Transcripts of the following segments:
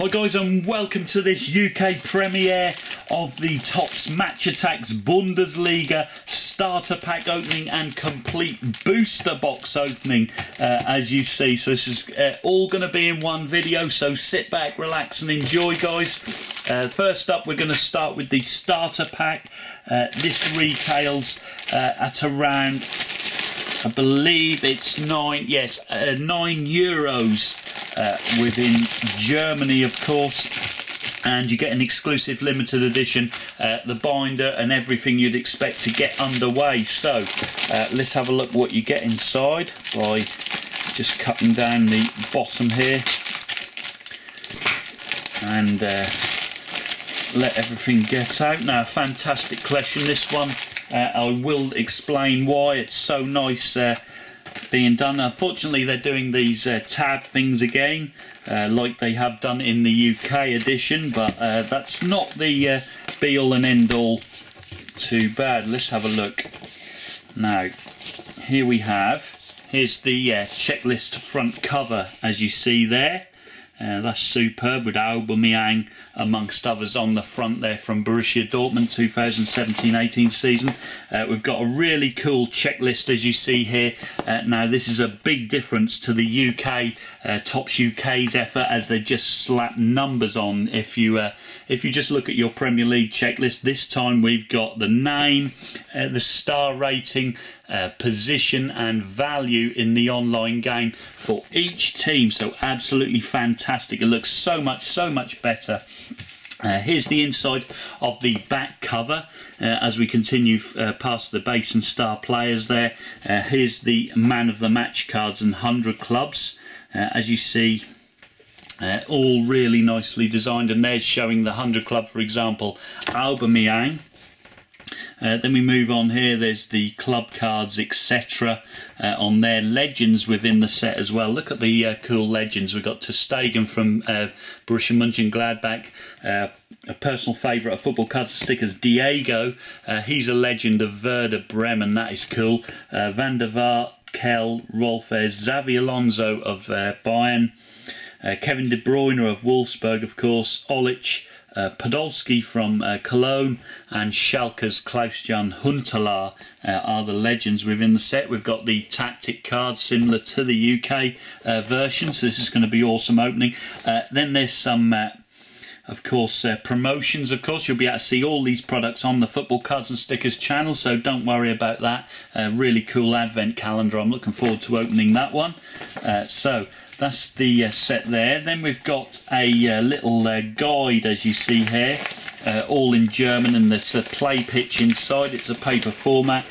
Hi guys and welcome to this UK premiere of the Topps Match Attax Bundesliga starter pack opening and complete booster box opening uh, as you see. So this is uh, all going to be in one video so sit back, relax and enjoy guys. Uh, first up we're going to start with the starter pack. Uh, this retails uh, at around I believe it's nine, yes, uh, nine euros uh, within Germany, of course. And you get an exclusive limited edition, uh, the binder and everything you'd expect to get underway. So uh, let's have a look what you get inside by just cutting down the bottom here and uh, let everything get out. Now, fantastic collection this one. Uh, I will explain why it's so nice uh, being done. Unfortunately, they're doing these uh, tab things again, uh, like they have done in the UK edition, but uh, that's not the uh, be all and end all too bad. Let's have a look. Now, here we have, here's the checklist front cover, as you see there. Uh, that's superb with Aubameyang amongst others on the front there from Borussia Dortmund 2017-18 season. Uh, we've got a really cool checklist as you see here. Uh, now this is a big difference to the UK uh, Topps UK's effort as they just slap numbers on. If you uh, if you just look at your Premier League checklist, this time we've got the name, uh, the star rating, uh, position and value in the online game for each team. So absolutely fantastic. It looks so much, so much better. Uh, here's the inside of the back cover uh, as we continue uh, past the base and star players there. Uh, here's the man of the match cards and 100 clubs. Uh, as you see, uh, all really nicely designed and there's showing the 100 club for example Aubameyang uh, then we move on here, there's the club cards, etc. Uh, on their legends within the set as well. Look at the uh, cool legends. We've got ter Stegen from uh, Borussia Mönchengladbach, uh, a personal favourite of football cards and stickers, Diego. Uh, he's a legend of Werder Bremen, that is cool. Uh, Van der Vaart, Kehl, Rolfes, Xabi Alonso of Bayern, Kevin De Bruyne of Wolfsburg, of course, Olic, uh, Podolski from uh, Cologne and Schalke's Klaas-Jan Huntelaar uh, are the legends within the set. We've got the tactic cards similar to the UK uh, version, so this is going to be awesome opening. Uh, then there's some uh, of course, uh, promotions. Of course, you'll be able to see all these products on the Football Cards and Stickers channel, so don't worry about that. Uh, really cool advent calendar. I'm looking forward to opening that one. Uh, so, that's the uh, set there. Then we've got a uh, little uh, guide, as you see here, uh, all in German, and there's a play pitch inside. It's a paper format,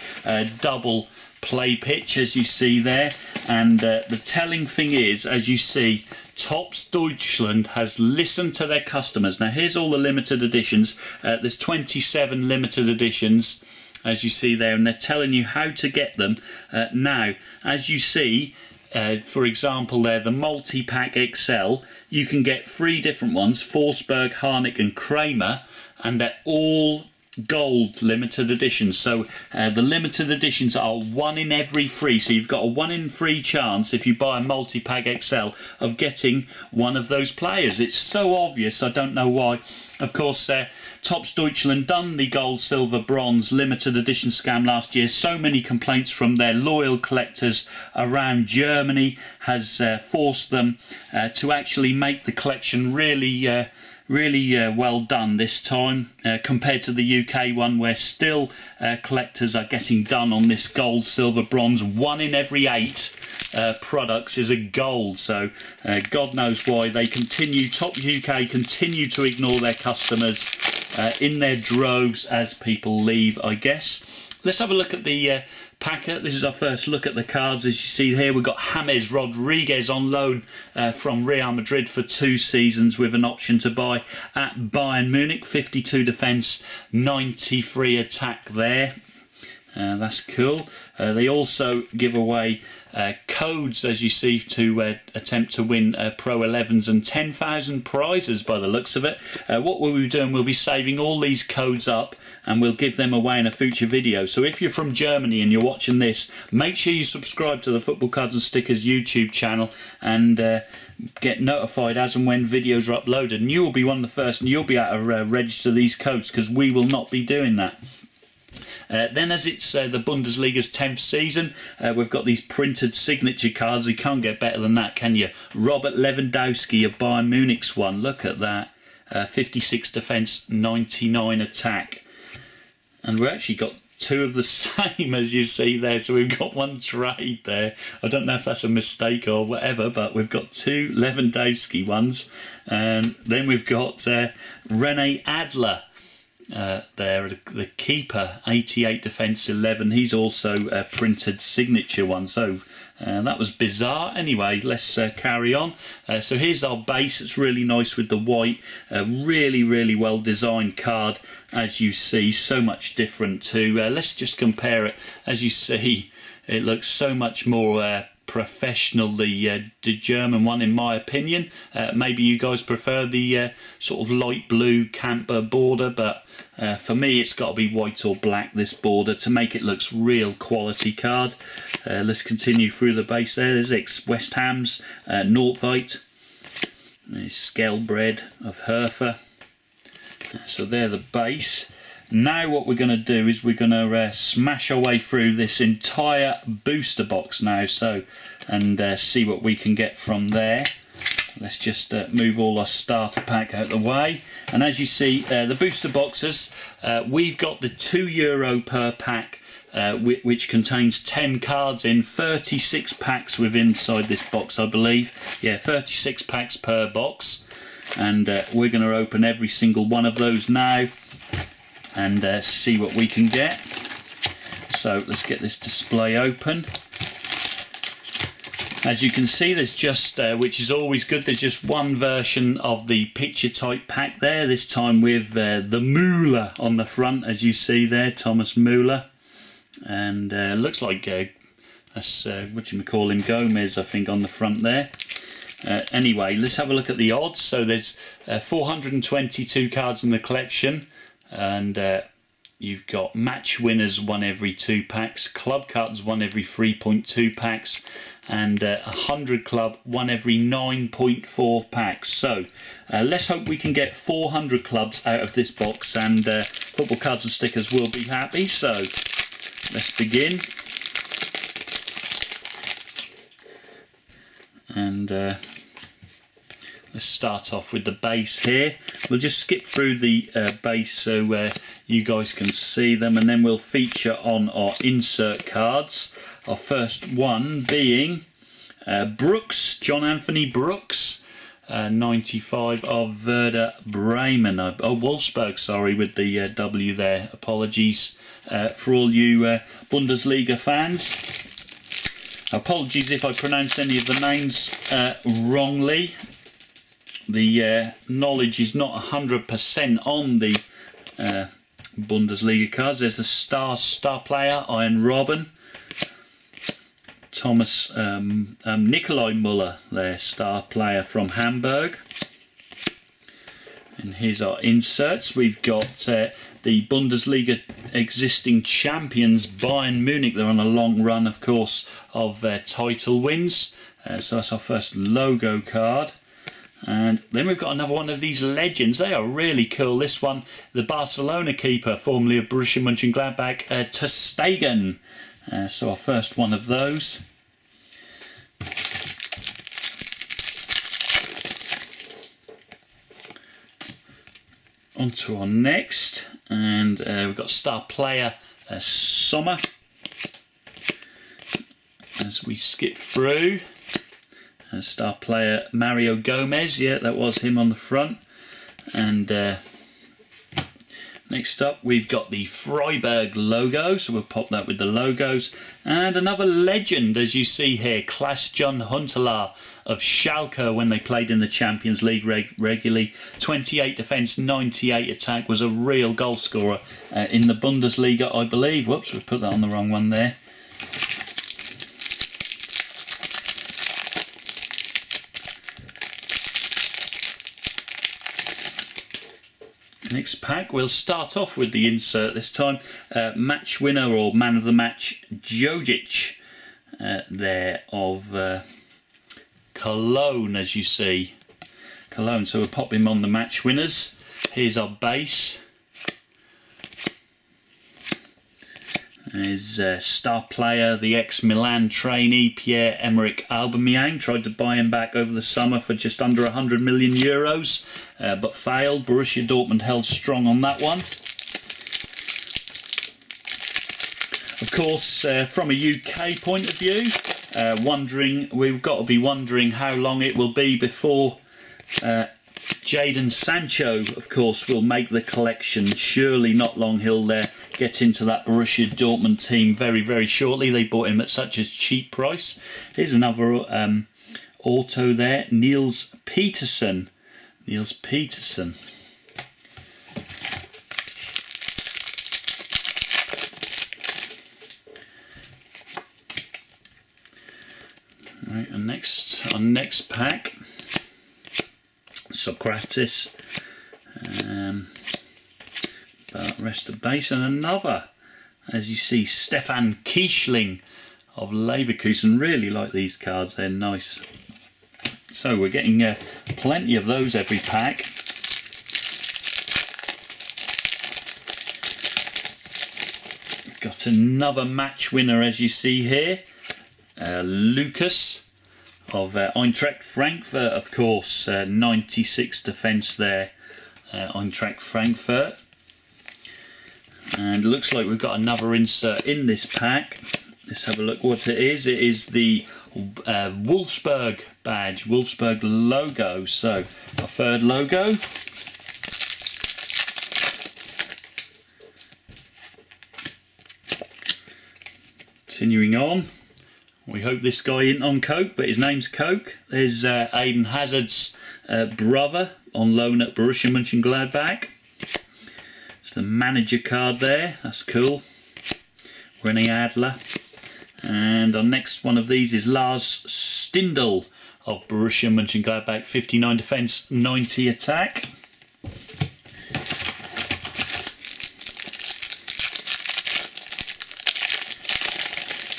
double play pitch, as you see there. And the telling thing is, as you see, Topps Deutschland has listened to their customers. Now, here's all the limited editions. there's 27 limited editions as you see there, and they're telling you how to get them. Uh, now, as you see, uh, for example, there, the multi-pack XL, you can get three different ones, Forsberg, Harnik and Kramer, and they're all gold limited editions. So uh, the limited editions are one in every three. So you've got a one in three chance if you buy a multi-pack XL of getting one of those players. It's so obvious, I don't know why. Of course, uh, Topps Deutschland done the gold, silver, bronze limited edition scam last year. So many complaints from their loyal collectors around Germany has uh, forced them uh, to actually make the collection really uh, really uh, well done this time uh, compared to the UK one where still uh, collectors are getting done on this gold, silver, bronze. One in every eight uh, products is a gold. So uh, God knows why they continue, Top UK continue to ignore their customers uh, in their droves as people leave, I guess. Let's have a look at the packet. This is our first look at the cards. As you see here, we've got James Rodriguez on loan uh, from Real Madrid for two seasons with an option to buy at Bayern Munich. 52 defence, 93 attack there. Uh, that's cool. Uh, they also give away uh, codes, as you see, to uh, attempt to win uh, Pro 11s and 10,000 prizes by the looks of it. Uh, what we'll be doing, we'll be saving all these codes up and we'll give them away in a future video. So if you're from Germany and you're watching this, make sure you subscribe to the Football Cards and Stickers YouTube channel and get notified as and when videos are uploaded. And you will be one of the first, and you'll be able to register these codes because we will not be doing that. Uh, then, as it's uh, the Bundesliga's 10th season, uh, we've got these printed signature cards. You can't get better than that, can you? Robert Lewandowski of Bayern Munich's one. Look at that. Uh, 56 defence, 99 attack. And we've actually got two of the same as you see there. So we've got one trade there. I don't know if that's a mistake or whatever, but we've got two Lewandowski ones. And then we've got uh, Rene Adler uh, there, the keeper, 88 defence 11. He's also a printed signature one. So uh, that was bizarre. Anyway, let's uh, carry on. Uh, so here's our base. It's really nice with the white. A really, really well designed card, as you see. So much different to. Uh, let's just compare it. As you see, it looks so much more professional, the, uh, the German one, in my opinion. Uh, maybe you guys prefer the uh, sort of light blue camper border, but uh, for me, it's got to be white or black, this border, to make it looks real quality card. Uh, let's continue through the base there. There's ex West Ham's uh, Nordtveit, Skjelbred of Hertha. So they're the base. Now what we're going to do is we're going to uh, smash our way through this entire booster box now so and uh, see what we can get from there. Let's just uh, move all our starter pack out of the way. And as you see, uh, the booster boxes, uh, we've got the two euro per pack uh, which contains 10 cards in 36 packs with inside this box I believe yeah 36 packs per box and uh, we're going to open every single one of those now and uh, see what we can get. So let's get this display open. As you can see, there's just, uh, which is always good, there's just one version of the picture type pack there, this time with uh, the Müller on the front, as you see there, Thomas Müller. And uh, looks like, uh, that's, uh, what you call him, Gomez, I think, on the front there. Uh, anyway, let's have a look at the odds. So there's uh, 422 cards in the collection and uh, you've got match winners one every two packs, club cards one every 3.2 packs, and uh, 100 club one every 9.4 packs. So uh, let's hope we can get 400 clubs out of this box, and uh, football cards and stickers will be happy. So let's begin. And uh, Let's start off with the base here. We'll just skip through the uh, base so uh, you guys can see them and then we'll feature on our insert cards. Our first one being uh, Brooks, John Anthony Brooks. Uh, 95 of Werder Bremen. Oh, Wolfsburg, sorry, with the uh, W there. Apologies uh, for all you Bundesliga fans. Apologies if I pronounce any of the names wrongly the uh, knowledge is not 100% on the uh, Bundesliga cards. There's the star star player, Arjen Robben. Thomas um, um, Nikolai Muller, their star player from Hamburg. And here's our inserts. We've got uh, the Bundesliga existing champions, Bayern Munich. They're on a long run, of course, of their title wins. Uh, so that's our first logo card. And then we've got another one of these legends. They are really cool. This one, the Barcelona keeper, formerly of Borussia Mönchengladbach, uh, Ter Stegen. Uh, so our first one of those. On to our next. And uh, we've got star player uh, Sommer. As we skip through star player Mario Gomez. Yeah, that was him on the front. And uh, next up, we've got the Freiburg logo. So we'll pop that with the logos. And another legend, as you see here, Klaas John Huntelaar of Schalke when they played in the Champions League reg regularly. 28 defence, 98 attack, was a real goal scorer uh, in the Bundesliga, I believe. Whoops, we've put that on the wrong one there. Next pack, we'll start off with the insert this time. Uh, match winner or man of the match, Jojic, uh, there of uh, Cologne, as you see. Cologne, so we'll pop him on the match winners. Here's our base. His uh, star player, the ex-Milan trainee Pierre-Emerick Aubameyang, tried to buy him back over the summer for just under 100 million euros, uh, but failed. Borussia Dortmund held strong on that one. Of course, uh, from a UK point of view, uh, wondering we've got to be wondering how long it will be before uh, Jadon Sancho, of course, will make the collection. Surely not long he'll uh, get into that Borussia Dortmund team very, very shortly. They bought him at such a cheap price. Here's another um, auto there. Nils Petersen. Nils Petersen. Right, and next, our next pack. Sokratis, um, but rest of base, and another, as you see, Stefan Kiesling of Leverkusen. Really like these cards, they're nice. So we're getting uh, plenty of those every pack. Got another match winner, as you see here, uh, Lucas of uh, Eintracht Frankfurt, of course, uh, 96 defence there, uh, Eintracht Frankfurt. And it looks like we've got another insert in this pack. Let's have a look what it is. It is the uh, Wolfsburg badge, Wolfsburg logo. So, our third logo. Continuing on. We hope this guy isn't on coke, but his name's Coke. There's uh, Eden Hazard's uh, brother on loan at Borussia Mönchengladbach. The manager card there. That's cool. René Adler. And our next one of these is Lars Stindl of Borussia Mönchengladbach. 59 defence, 90 attack.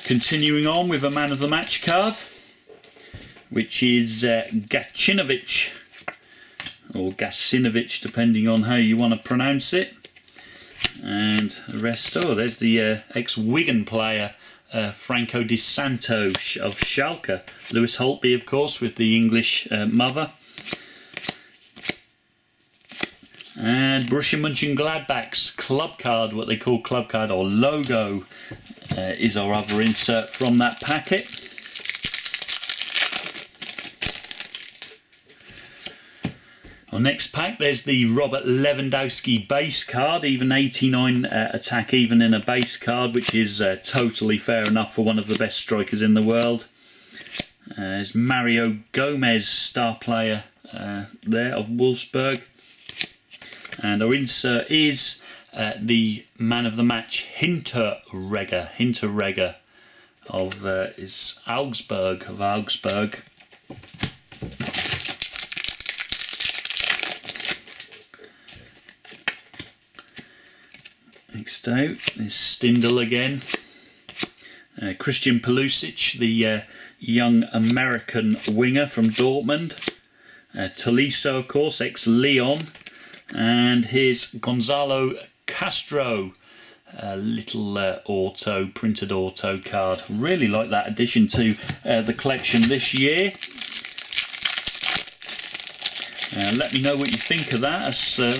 Continuing on with a man of the match card, which is uh, Gacinovic, or Gacinovic, depending on how you want to pronounce it. And the rest, oh, there's the uh, ex Wigan player, uh, Franco Di Santo of Schalke. Lewis Holtby, of course, with the English uh, mother. And Borussia Mönchengladbach's club card, what they call club card or logo, uh, is our other insert from that packet. Our next pack, there's the Robert Lewandowski base card, even 89 uh, attack, even in a base card, which is uh, totally fair enough for one of the best strikers in the world. Uh, there's Mario Gomez, star player uh, there of Wolfsburg. And our insert is uh, the man of the match, Hinteregger. Hinteregger of uh, is Augsburg of Augsburg. Next out is Stindl again. Uh, Christian Pulisic, the uh, young American winger from Dortmund. Uh, Tolisso, of course, ex-Leon. And here's Gonzalo Castro. A little uh, auto, printed auto card. Really like that addition to uh, the collection this year. Uh, let me know what you think of that. It's uh,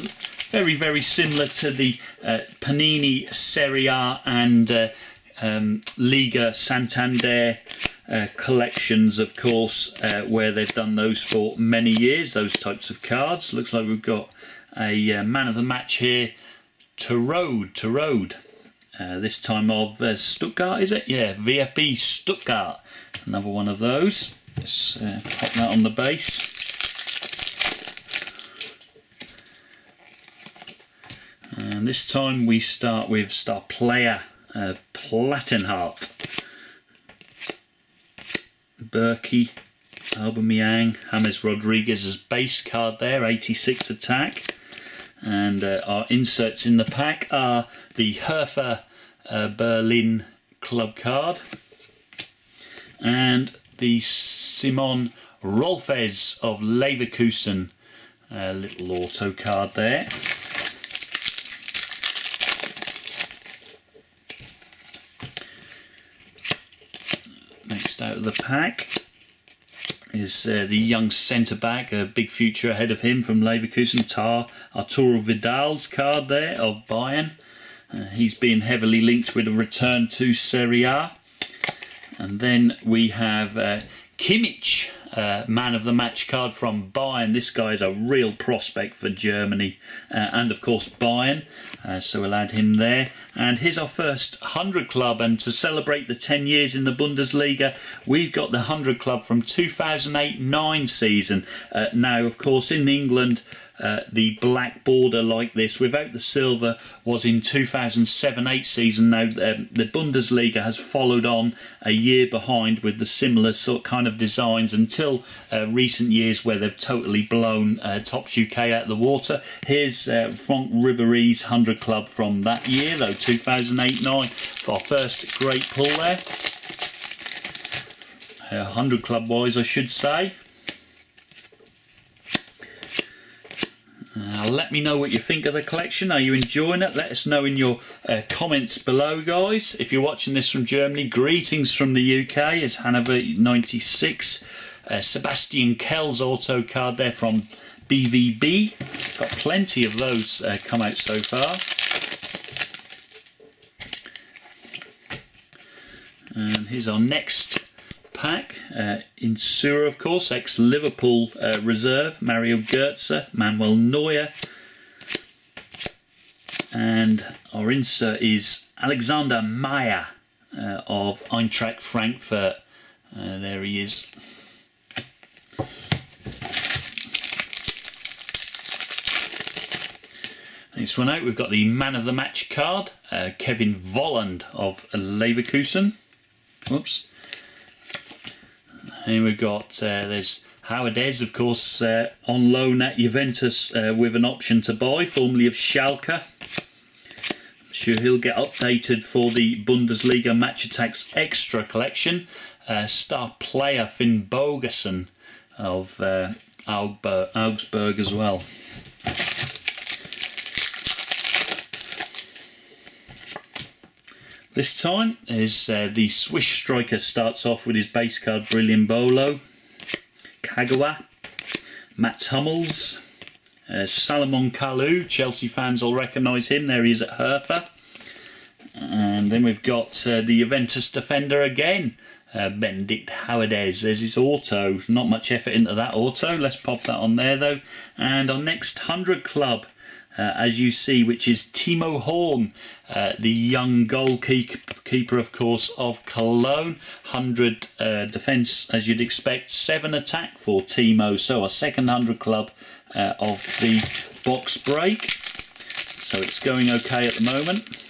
very, very similar to the uh, Panini Serie A and uh, um, Liga Santander uh, collections, of course, uh, where they've done those for many years, those types of cards. Looks like we've got a uh, man of the match here, Terodde, Terodde. Uh, this time of Stuttgart, is it? Yeah, VFB Stuttgart. Another one of those. Let's pop that on the base. And this time we start with star player uh, Plattenhardt. Berkey, Aubameyang, James Rodriguez's base card there, 86 attack. And uh, our inserts in the pack are the Hertha uh, Berlin club card and the Simon Rolfes of Leverkusen. A little auto card there. Next out of the pack is uh, the young centre back, a big future ahead of him from Leverkusen, Tah Arturo Vidal's card there of Bayern. Uh, he's been heavily linked with a return to Serie A. And then we have uh, Kimmich, uh, man of the match card from Bayern. This guy is a real prospect for Germany uh, and, of course, Bayern. Uh, so we'll add him there. And here's our first 100 club. And to celebrate the 10 years in the Bundesliga, we've got the 100 club from 2008 9 season. Uh, now, of course, in England, uh, the black border like this without the silver was in 2007-8 season. Now um, the Bundesliga has followed on a year behind with the similar sort kind of designs until uh, recent years where they've totally blown uh, Topps UK out of the water. Here's uh, Franck Ribéry's 100 club from that year though, 2008-9 for our first great pull there. 100 club wise I should say. Uh, let me know what you think of the collection. Are you enjoying it? Let us know in your uh, comments below, guys. If you're watching this from Germany, greetings from the UK. It's Hanover 96. Uh, Sebastian Kehl's auto card there from BVB. Got plenty of those uh, come out so far. And here's our next pack. Uh, Insúa, of course, ex-Liverpool uh, reserve, Mario Götze, Manuel Neuer. And our insert is Alexander Meier uh, of Eintracht Frankfurt. Uh, there he is. This one out, we've got the man of the match card, uh, Kevin Volland of Leverkusen. Whoops. And we've got uh, there's Höwedes, of course, uh, on loan at Juventus uh, with an option to buy, formerly of Schalke. I'm sure he'll get updated for the Bundesliga Match Attax Extra collection. Uh, star player Finnbogason of uh, Augsburg as well. This time is uh, the Swiss striker starts off with his base card Breel Embolo, Kagawa, Mats Hummels, uh, Salomon Kalou, Chelsea fans will recognise him, there he is at Hertha. And then we've got uh, the Juventus defender again, uh, Benedikt Höwedes. There's his auto. Not much effort into that auto. Let's pop that on there though. And our next 100 club uh, as you see, which is Timo Horn, uh, the young goalkeeper, keeper of course, of Cologne. 100 uh, defence, as you'd expect, 7 attack for Timo. So a second 100 club uh, of the box break. So it's going okay at the moment.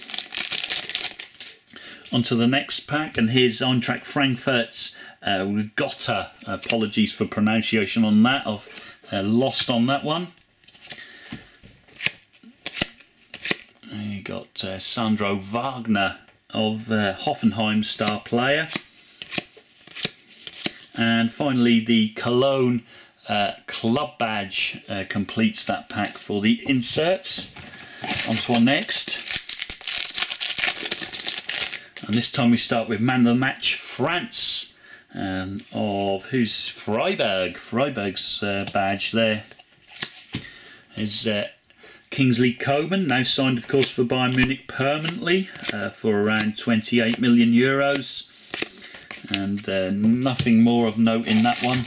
On to the next pack, and here's Eintracht Frankfurt's uh, Rigotta. Apologies for pronunciation on that. I've uh, lost on that one. You got uh, Sandro Wagner of uh, Hoffenheim star player. And finally, the Cologne uh, club badge uh, completes that pack for the inserts. On to our next. And this time we start with man of the match, France, um, of who's Freiburg. Freiburg's uh, badge there is uh, Kingsley Coman, now signed, of course, for Bayern Munich permanently uh, for around 28 million euros. And uh, nothing more of note in that one.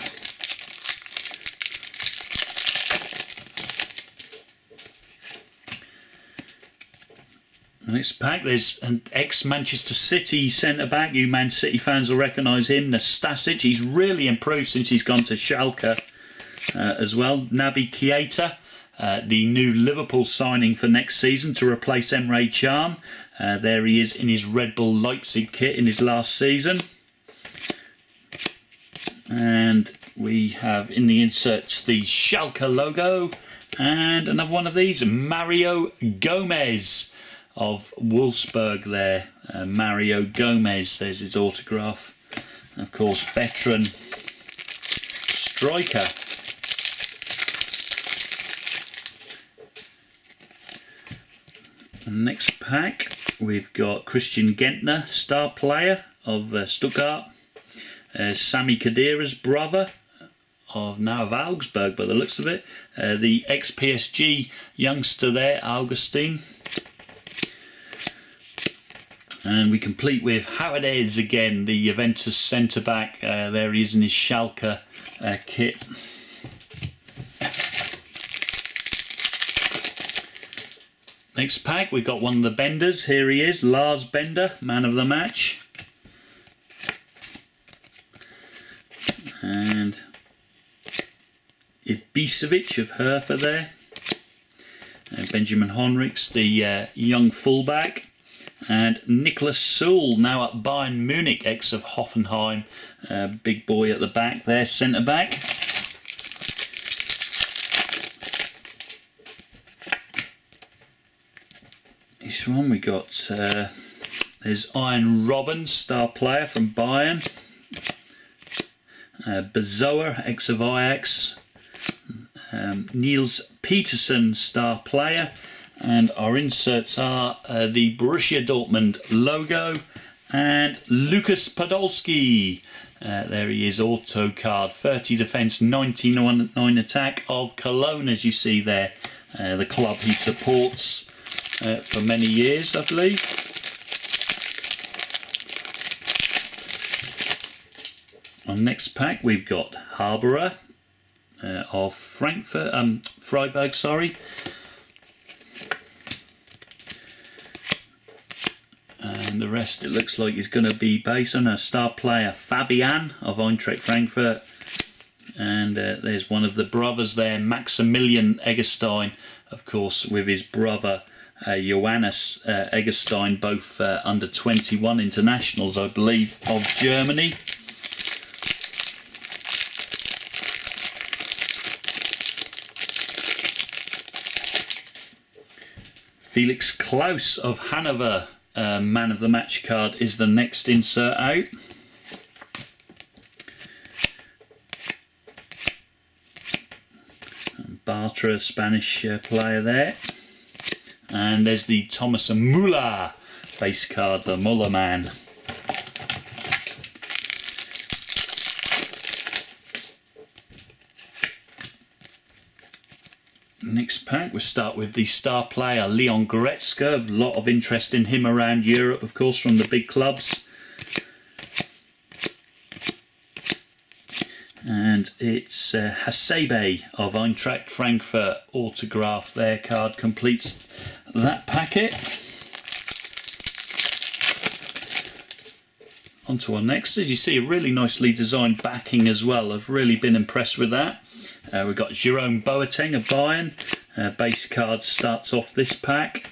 Next pack, there's an ex-Manchester City centre-back. You Man City fans will recognise him, Nastasic. He's really improved since he's gone to Schalke uh, as well. Naby Keita uh, the new Liverpool signing for next season to replace Emre Can. Uh, there he is in his Red Bull Leipzig kit in his last season. And we have in the inserts the Schalke logo and another one of these, Mario Gomez of Wolfsburg there. Uh, Mario Gomez, there's his autograph. of course, veteran striker. Next pack, we've got Christian Gentner, star player of uh, Stuttgart. Uh, Sami Khedira's brother of now of Augsburg by the looks of it. Uh, the ex-PSG youngster there, Augustin. And we complete with Höwedes again, the Juventus centre-back. Uh, there he is in his Schalke uh, kit. Next pack, we've got one of the Benders. Here he is, Lars Bender, man of the match. And Ibisevic of Hertha there. Uh, Benjamin Henrichs, the uh, young fullback. And Niklas Süle, now at Bayern Munich, ex of Hoffenheim. Uh, big boy at the back there, centre back. This one we got, uh, there's Arjen Robben, star player from Bayern. Uh, ex of Ajax. Um, Nils Petersen, star player. And our inserts are uh, the Borussia Dortmund logo and Lucas Podolski. Uh, there he is, auto card, 30 defence, 99 attack of Cologne, as you see there. Uh, the club he supports uh, for many years, I believe. On next pack, we've got Haberer uh, of Frankfurt, um, Freiburg, sorry. And the rest, it looks like is going to be based on a star player, Fabian of Eintracht Frankfurt. And uh, there's one of the brothers there, Maximilian Eggestein, of course, with his brother uh, Johannes uh, both uh, under 21 internationals, I believe, of Germany. Felix Klaus of Hanover, uh, man of the match card, is the next insert out. Bartra, Spanish uh, player there. And there's the Thomas Muller base card, the Muller man. Next pack, we'll start with the star player Leon Goretzka. A lot of interest in him around Europe, of course, from the big clubs. And it's uh, Hasebe of Eintracht Frankfurt autograph. Their card completes that packet. onto our next. As you see, a really nicely designed backing as well. I've really been impressed with that. Uh, we've got Jerome Boateng of Bayern. Uh, base card starts off this pack.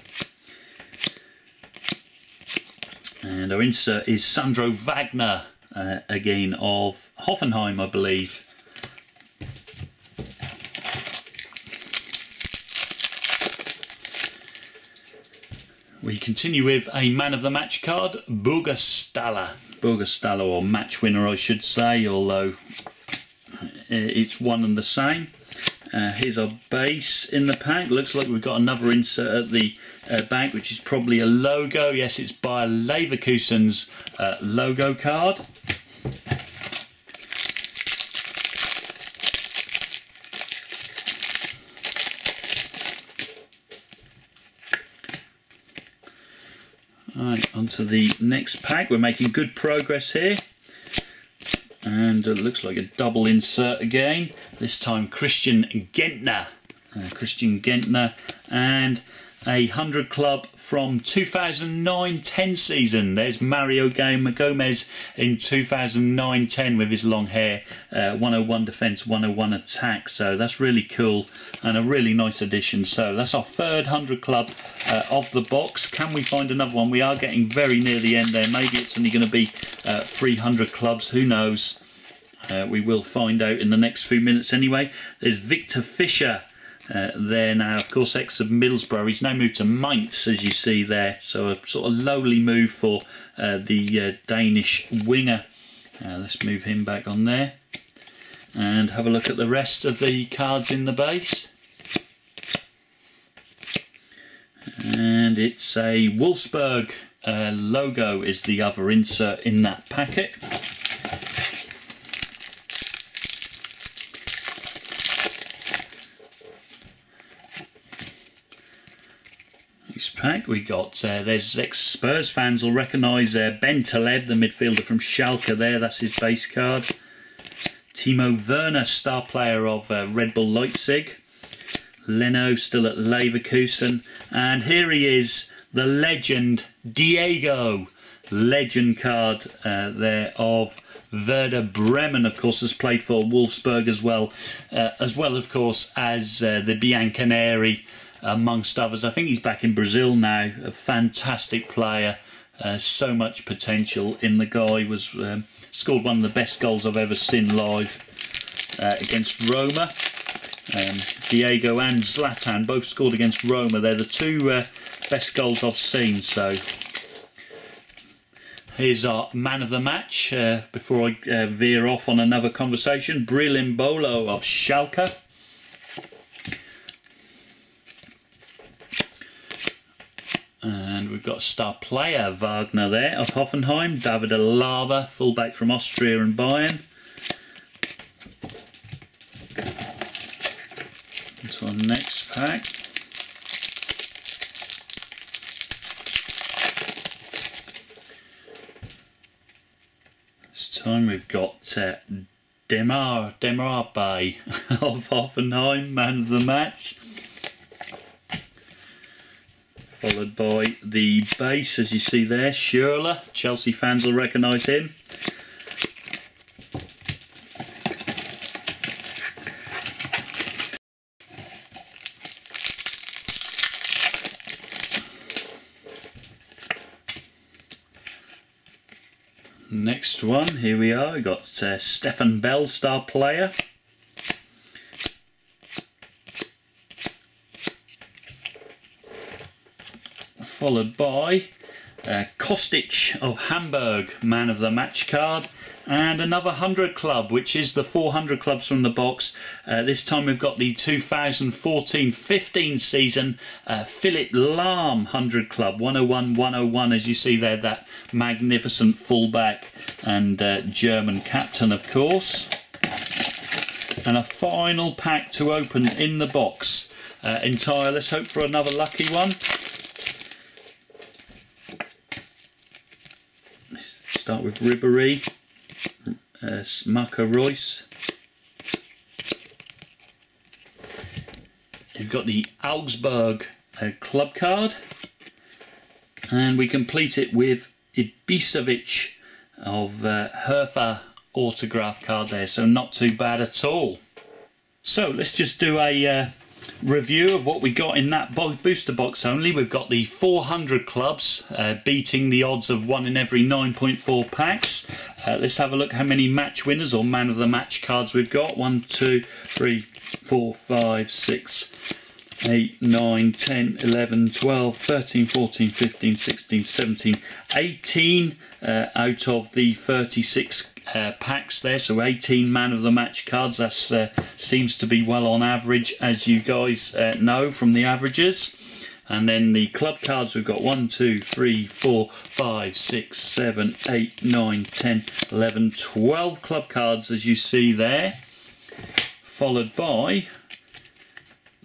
And our insert is Sandro Wagner, uh, again of Hoffenheim, I believe. We continue with a man of the match card, Burgstaller. Burgstaller, or match winner, I should say, although it's one and the same. Uh, here's our base in the pack. Looks like we've got another insert at the uh, back, which is probably a logo. Yes, it's Bayer Leverkusen's uh, logo card. Right, onto the next pack. We're making good progress here. And it looks like a double insert again. This time Christian Gentner. Uh, Christian Gentner and a 100 club from 2009-10 season. There's Mario Gomez in 2009-10 with his long hair. Uh, 101 defence, 101 attack. So that's really cool and a really nice addition. So that's our third 100 club uh, of the box. Can we find another one? We are getting very near the end there. Maybe it's only going to be uh, 300 clubs. Who knows? Uh, we will find out in the next few minutes anyway. There's Victor Fischer uh, there now, of course, ex of Middlesbrough. He's now moved to Mainz, as you see there. So a sort of lowly move for uh, the uh, Danish winger. Uh, let's move him back on there. and have a look at the rest of the cards in the base. And it's a Wolfsburg uh, logo is the other insert in that packet. Pack we got uh, there's ex Spurs fans will recognise uh, Bentaleb, the midfielder from Schalke. There, that's his base card. Timo Werner, star player of uh, Red Bull Leipzig. Leno still at Leverkusen, and here he is, the legend Diego, legend card uh, there of Werder Bremen, of course, has played for Wolfsburg as well, uh, as well, of course, as uh, the Bianconeri amongst others. I think he's back in Brazil now. A fantastic player. Uh, so much potential in the guy. Was um, scored one of the best goals I've ever seen live uh, against Roma. Um, Diego and Zlatan both scored against Roma. They're the two uh, best goals I've seen. So here's our man of the match. Uh, before I uh, veer off on another conversation, Breel Embolo of Schalke. And we've got star player Wagner there of Hoffenheim, David Alaba, fullback from Austria and Bayern. Into our next pack. This time we've got uh, Demar Demirbay of Hoffenheim, man of the match followed by the base as you see there, Schürrle. Chelsea fans will recognise him. Next one, here we are, we got uh, Stefan Bell, star player. Followed by uh, Kostic of Hamburg, man of the match card, and another 100 club, which is the 400 clubs from the box. Uh, this time we've got the 2014-15 season uh, Philipp Lahm 100 club, 101-101 as you see there, that magnificent fullback and uh, German captain of course. And a final pack to open in the box. Uh, entire, let's hope for another lucky one. Start with Ribery, uh, Marco Reus. You've got the Augsburg uh, club card, and we complete it with Ibisevic of uh, Hertha autograph card there, so not too bad at all. So let's just do a uh, review of what we got in that booster box only. We've got the 400 clubs uh, beating the odds of one in every 9.4 packs. Uh, let's have a look how many match winners or man of the match cards we've got. 1, 2, 3, 4, 5, 6, 8, 9, 10, 11, 12, 13, 14, 15, 16, 17, 18 uh, out of the 36 uh, packs there. So 18 man of the match cards. That uh, seems to be well on average, as you guys uh, know from the averages. And then the club cards, we've got 1, 2, 3, 4, 5, 6, 7, 8, 9, 10, 11, 12 club cards, as you see there. Followed by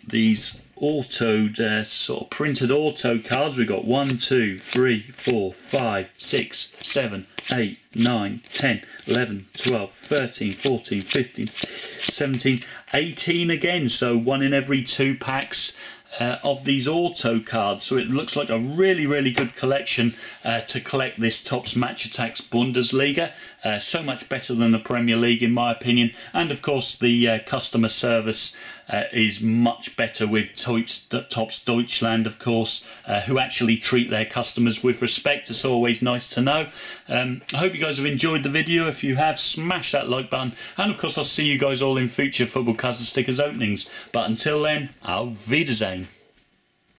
these auto uh, sort of printed auto cards. We've got 1, 2, 3, 4, 5, 6, 7, 8, 9, 10, 11, 12, 13, 14, 15, 17, 18 again. So one in every two packs. Uh, of these auto cards, so it looks like a really, really good collection uh, to collect this Topps Match Attax Bundesliga. Uh, so much better than the Premier League, in my opinion, and of course the uh, customer service uh, is much better with Topps, Topps Deutschland, of course, uh, who actually treat their customers with respect. It's always nice to know. Um, I hope you guys have enjoyed the video. If you have, smash that like button. And of course, I'll see you guys all in future Football Cards and Stickers openings. But until then, auf Wiedersehen.